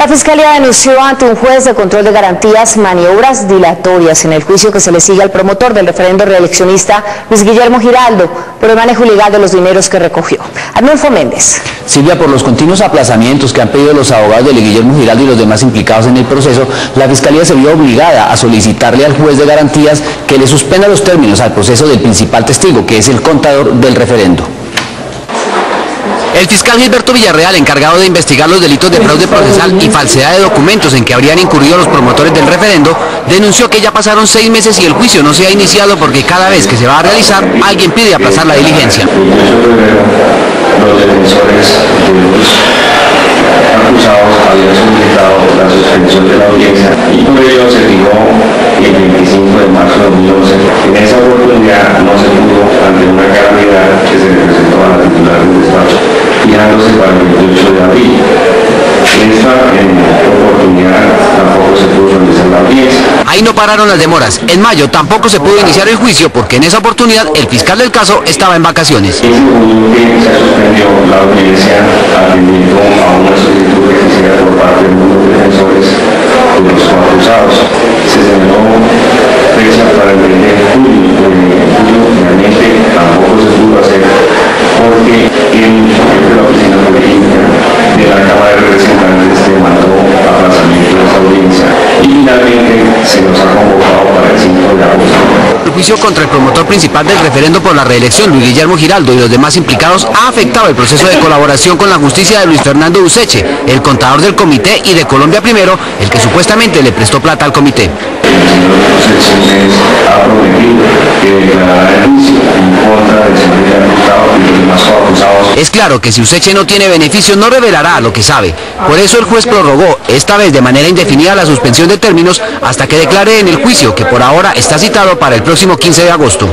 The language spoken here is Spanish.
La Fiscalía denunció ante un juez de control de garantías maniobras dilatorias en el juicio que se le sigue al promotor del referendo reeleccionista Luis Guillermo Giraldo por el manejo ilegal de los dineros que recogió. Arnulfo Méndez. Silvia, por los continuos aplazamientos que han pedido los abogados de Guillermo Giraldo y los demás implicados en el proceso, la Fiscalía se vio obligada a solicitarle al juez de garantías que le suspenda los términos al proceso del principal testigo, que es el contador del referendo. El fiscal Gilberto Villarreal, encargado de investigar los delitos de fraude procesal y falsedad de documentos en que habrían incurrido los promotores del referendo, denunció que ya pasaron seis meses y el juicio no se ha iniciado porque cada vez que se va a realizar, alguien pide aplazar la diligencia. Habían solicitado la suspensión de la audiencia y se En esta oportunidad tampoco se pudo realizar la audiencia. Ahí no pararon las demoras. En mayo tampoco se pudo iniciar el juicio porque en esa oportunidad el fiscal del caso estaba en vacaciones. Es junio que se suspendió la audiencia atendiendo finalmente se nos ha convocado para el 5 de agosto. El juicio contra el promotor principal del referendo por la reelección, Luis Guillermo Giraldo, y los demás implicados ha afectado el proceso de colaboración con la justicia de Luis Fernando Useche, el contador del comité, y de Colombia Primero, el que supuestamente le prestó plata al comité. El señor ha prometido que declarará Es claro que si Useche no tiene beneficio no revelará lo que sabe. Por eso el juez prorrogó, esta vez de manera indefinida, la suspensión de términos hasta que declare en el juicio, que por ahora está citado para el próximo 15 de agosto.